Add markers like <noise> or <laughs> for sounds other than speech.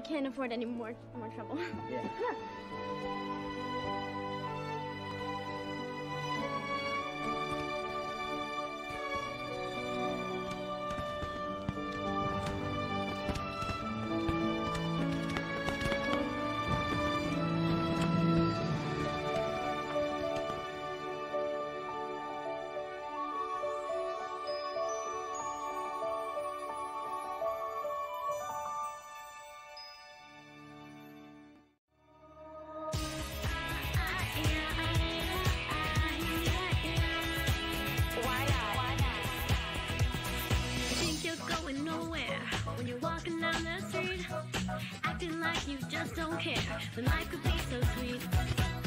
I can't afford any more more trouble. Yeah. <laughs> just don't care. When life could be so sweet.